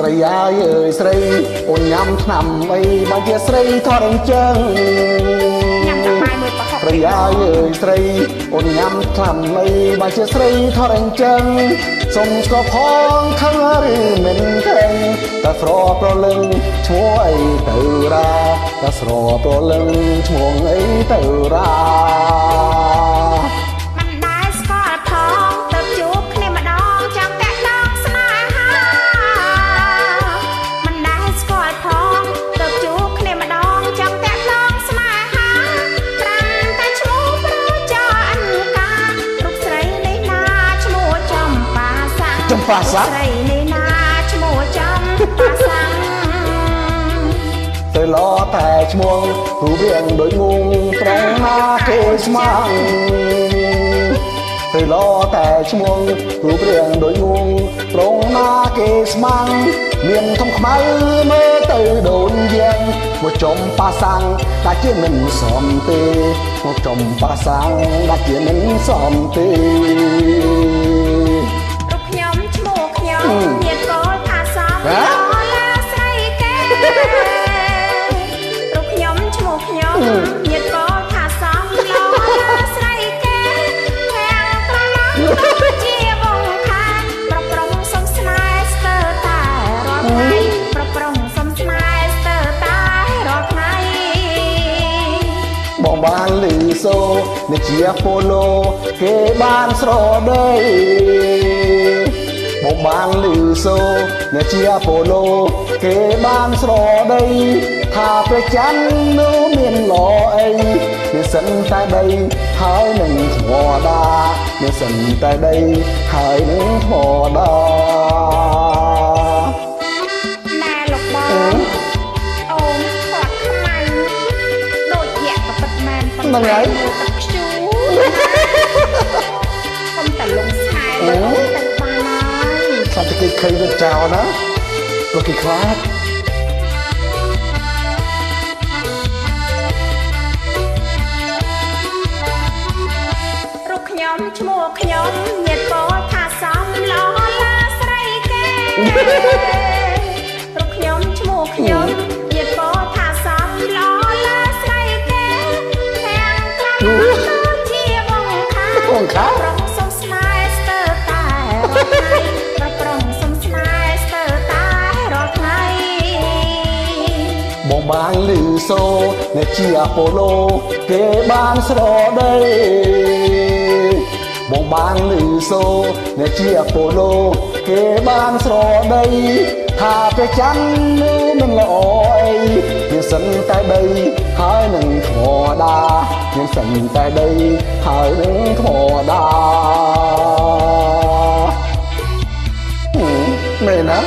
ស្រីអាយអើយស្រីអូនញ៉ាំថ្នាំអីបើជាស្រីថតអញ្ចឹងញ៉ាំតែបាយមួយប្រហុកស្រីអាយអើយស្រីអូនញ៉ាំថ្នាំអីបើជាស្រីថតអញ្ចឹងសុំស្គាល់ផងខឹងឬមិនខឹងតែស្រប្រលឹងឈ្មោះអីទៅរាតែស្រប្រលឹងឈ្មោះអីទៅរា ប៉ាសាស្រីនេះណាឈ្មោះចំប៉ាសាទៅឡតែឈ្មោះរូបរាងដូចងងត្រង់ណាគេស្មាំងទៅឡតែឈ្មោះរូបរាងដូចងងត្រង់ណាគេស្មាំងមានធំខ្មៅមើលទៅដូចយ៉ាងមកចំប៉ាសាំងដាច់ជាមិនសមទេមកចំប៉ាសាំងដាច់ជាមិនសមទេ មោះខ្ញុំញាតកូនថាសំឡាស្រីគេខាងត្រឡប់ជាវងខានប្រប្រងសុំស្នេហ៍ស្ទើរតែរាល់ថ្ងៃប្រប្រងសុំស្នេហ៍ស្ទើរតែរាល់ថ្ងៃបងបានលឺសូនេះជាប៉ូឡូគេបានស្រដី បងបានលឺសូអ្នកជាប៉ូឡូគេបានស្រដីថាព្រះច័ន្ទនោះមានល្អអីមានសិនតែដីហើយនឹងធម្មតាមានសិនតែដីហើយនឹងធម្មតាណែលោកបងអូនគាត់ខ្មៅដូចយៈប្រពិតមែនប៉ុន្តែទឹកខ្ជូខ្ញុំតែលងស្នេហ៍ទៅ សាច់តែគេឃើញវាចោលណាព្រោះគេខ្លាចរូបខ្ញុំឈ្មោះខ្ញុំ បានលឺសូរអ្នកជាអប៉ូឡូគេបានស្រដីបងបានលឺសូរអ្នកជាអប៉ូឡូគេបានស្រដីថាព្រះច័ន្ទលើនឹងល្អអីវាសិនតែដីហើយនឹងធម៌តាវាសិនតែដីហើយនឹងធម៌តាមែនណា